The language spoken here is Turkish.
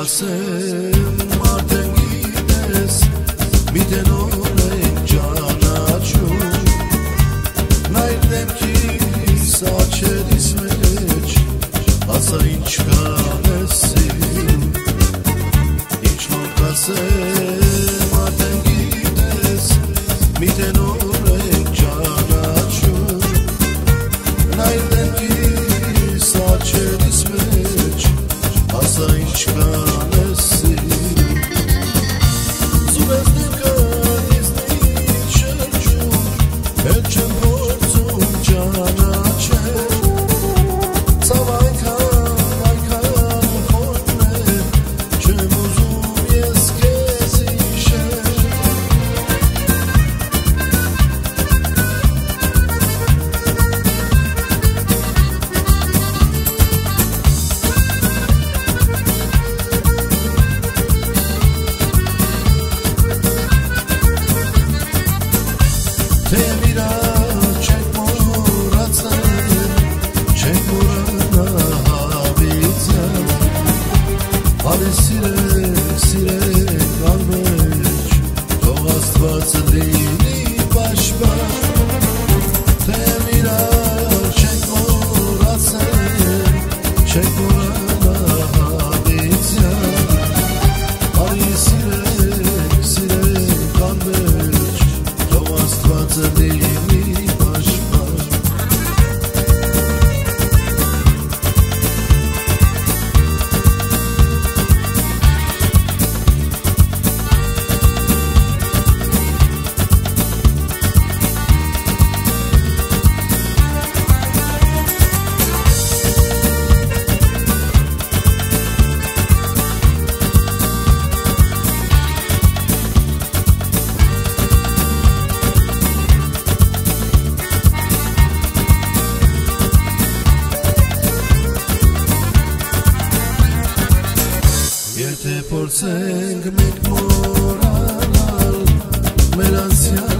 Kasım artık gides Bir de olayım cana çun Naydem ki saçer ismeç Asayın çıkar Աստված դինի պաշտպան Եթե փորձենք մենք մորանալ մեր անցյալ